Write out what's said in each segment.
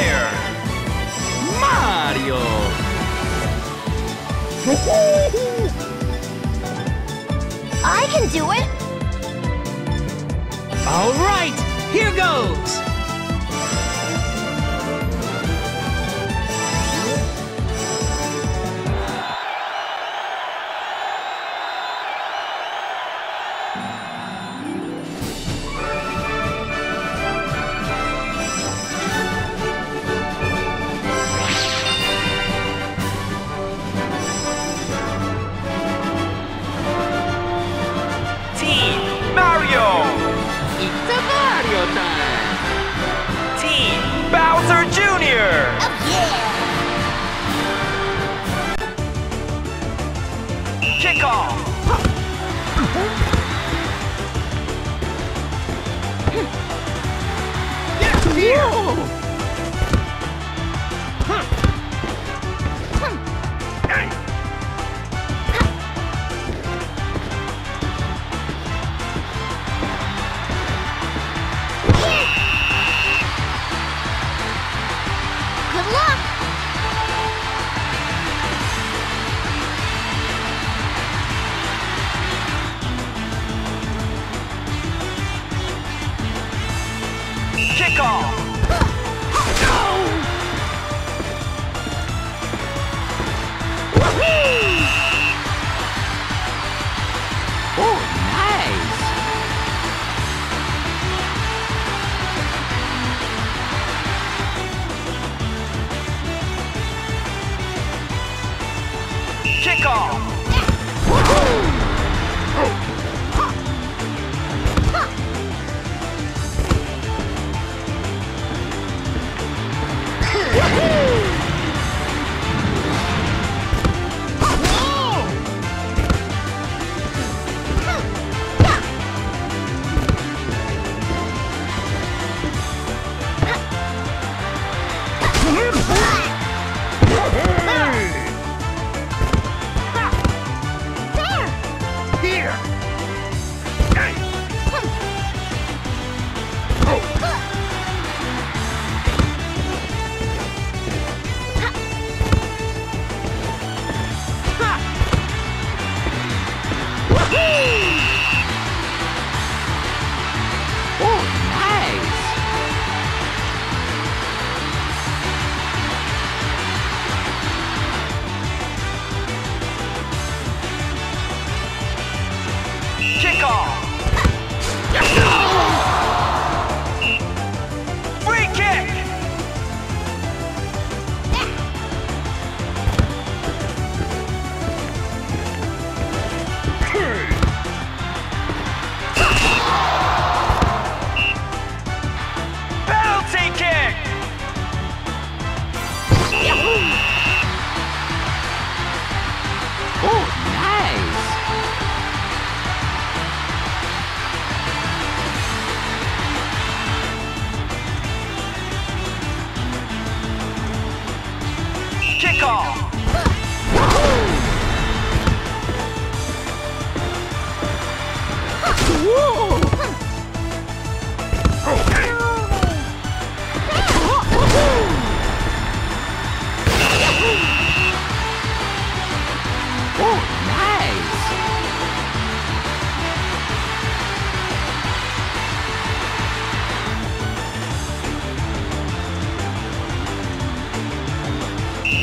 player, Mario. I can do it! All right, here goes. Bowser Jr. Oh yeah! Kick off.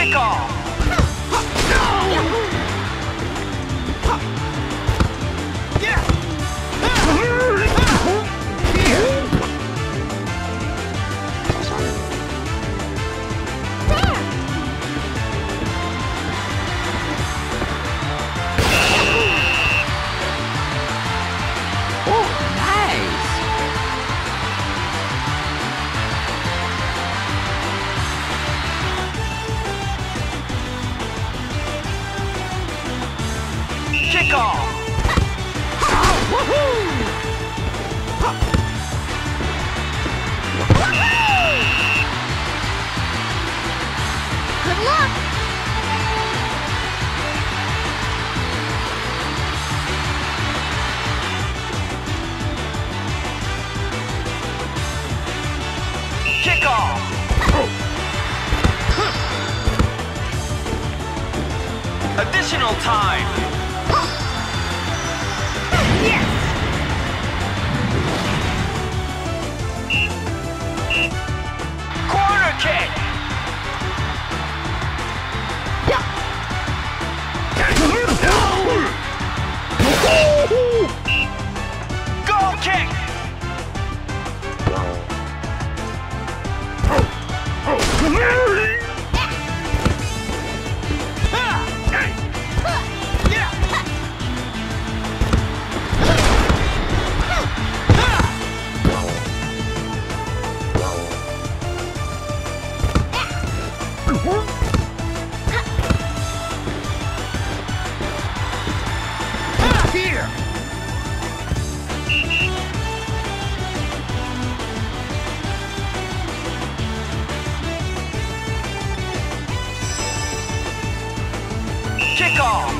Kick off. Off. Kick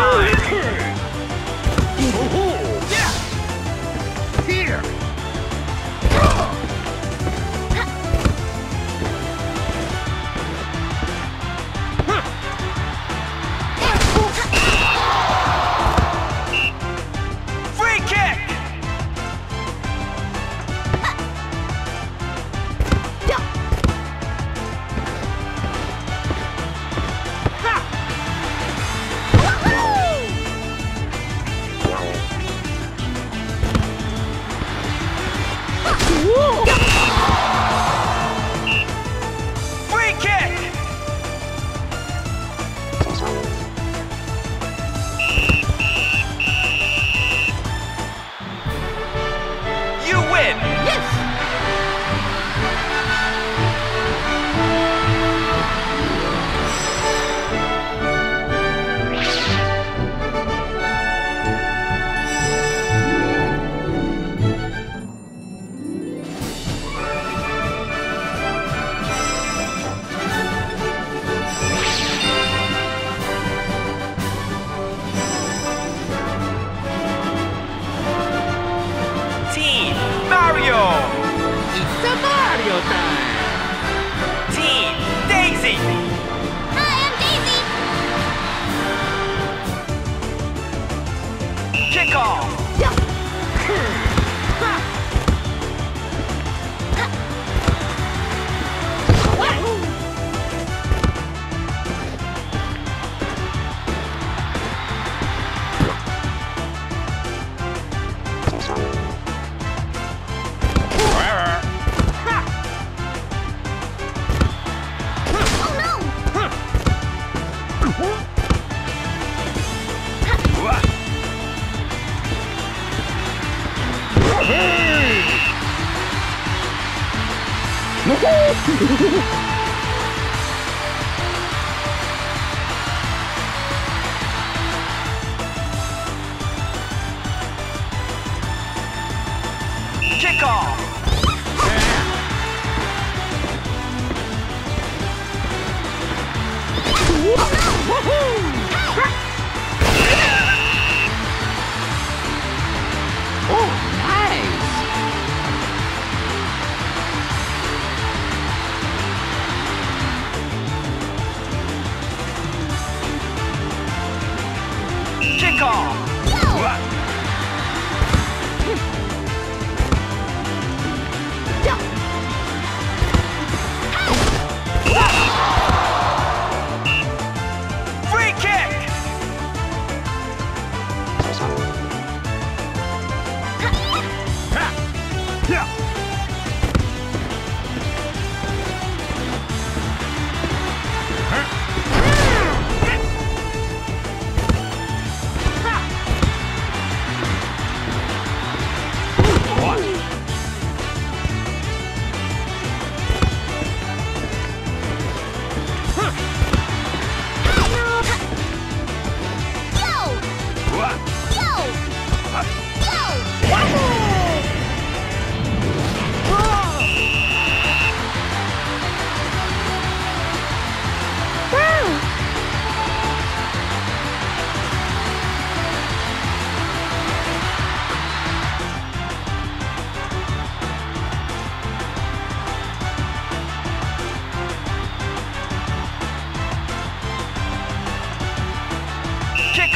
time. Woohoo!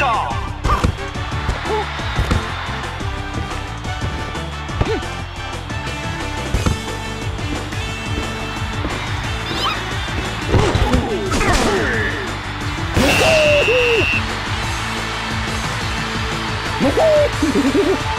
Utah. ほほー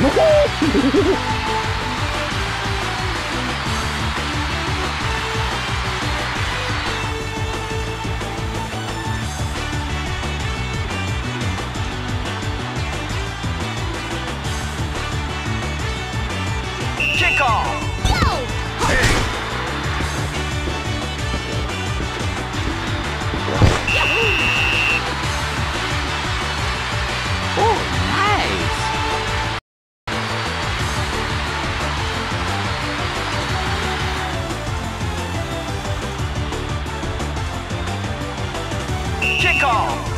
のほー Kickoff!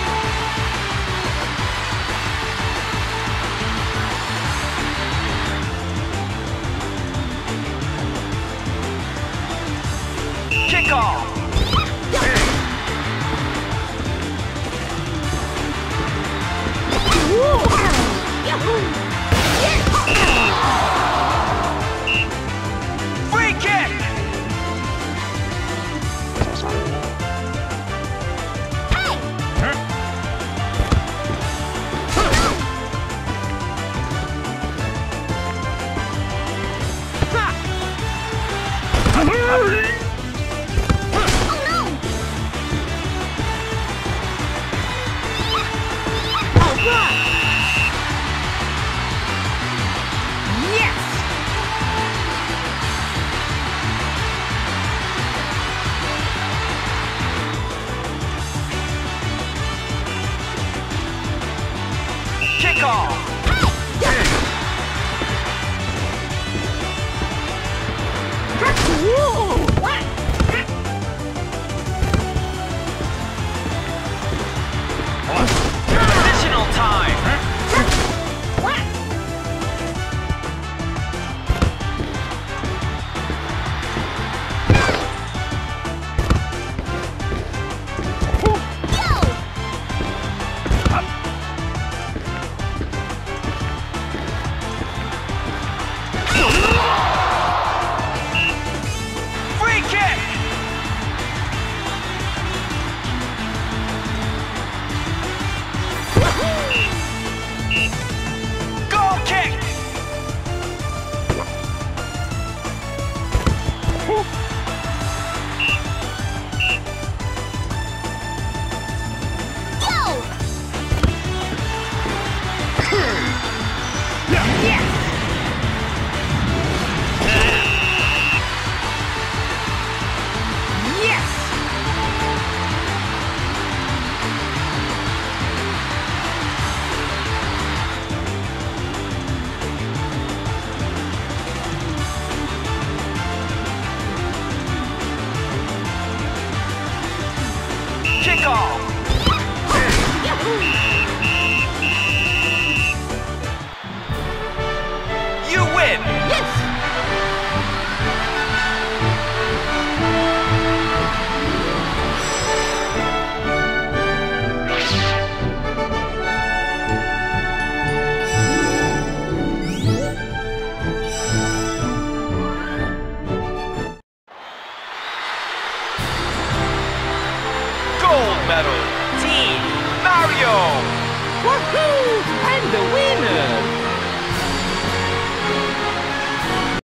Kickoff!